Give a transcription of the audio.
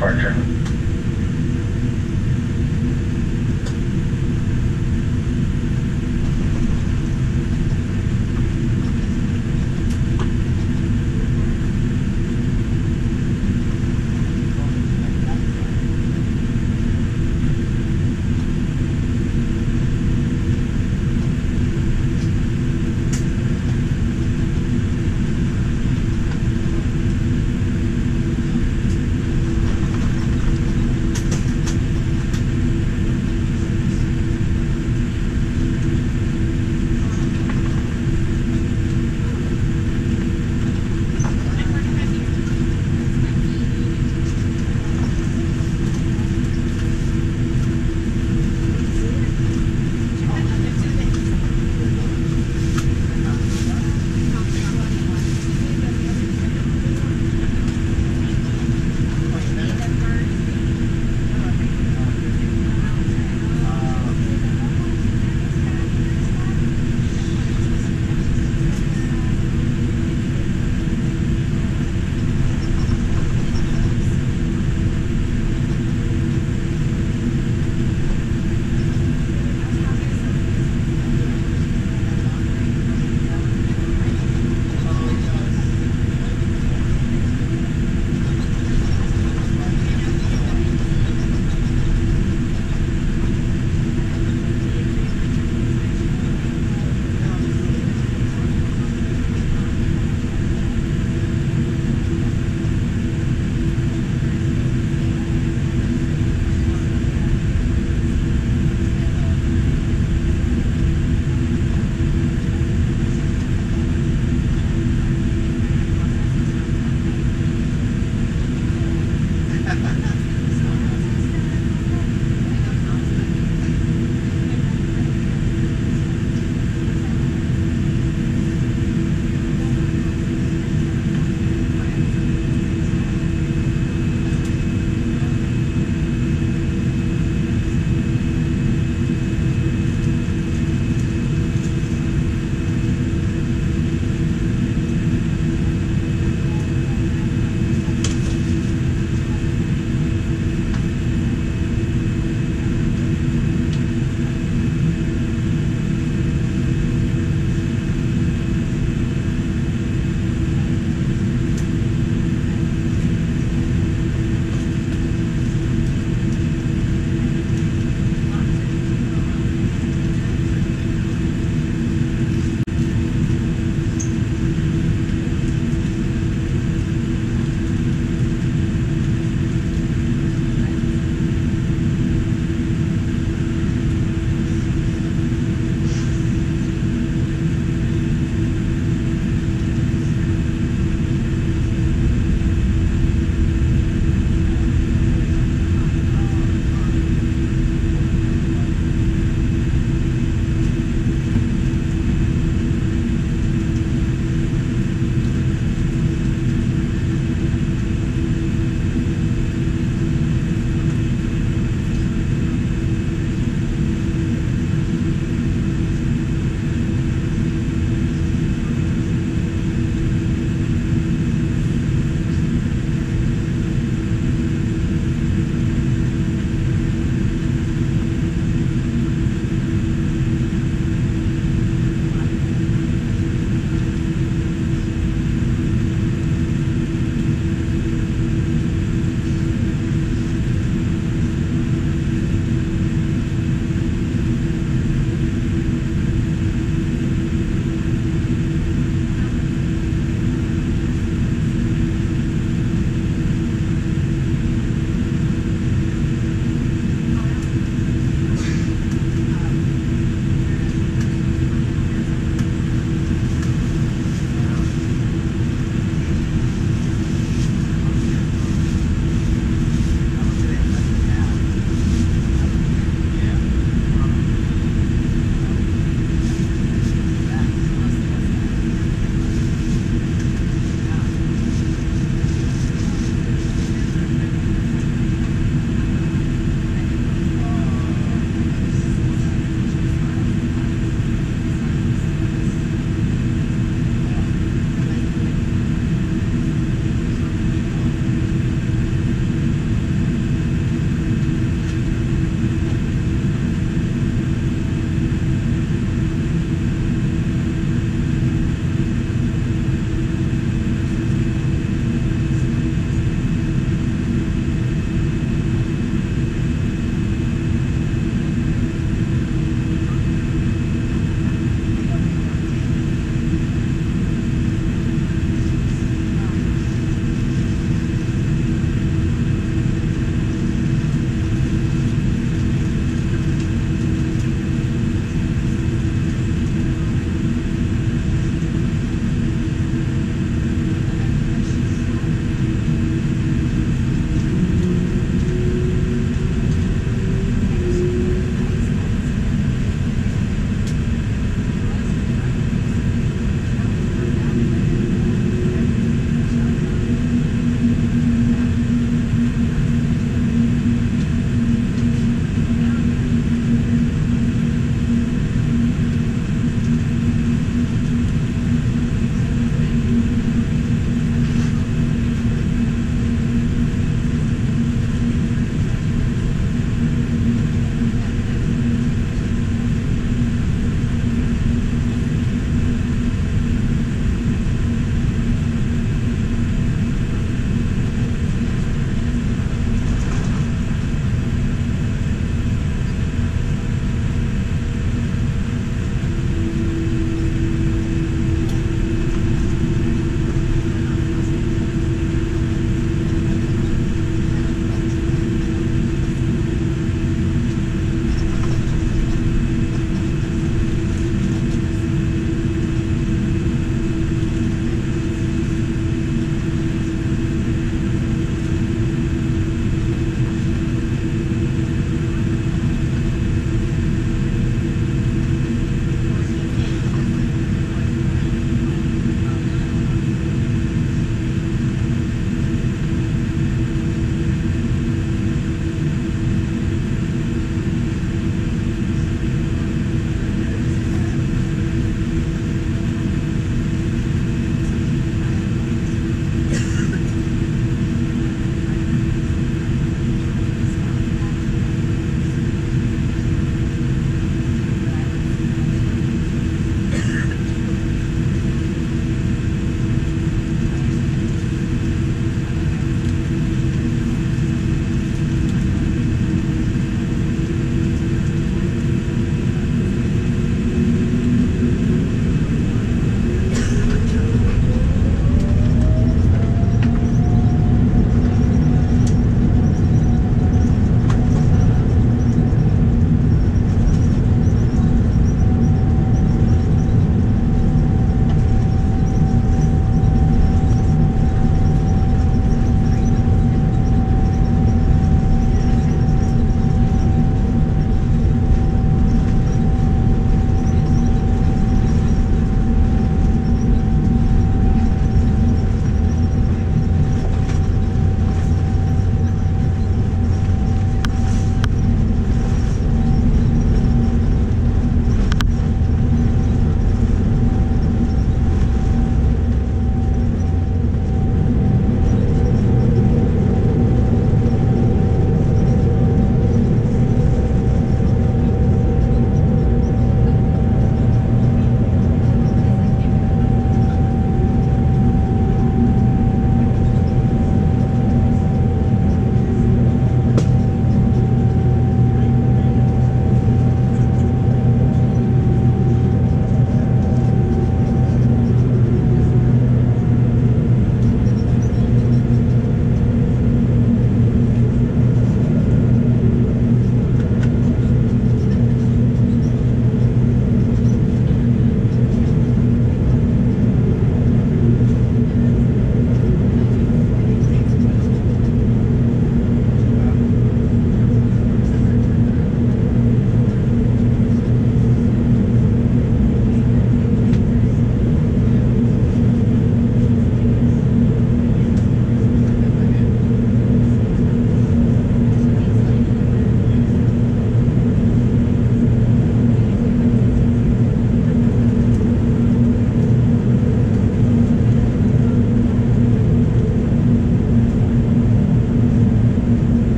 departure.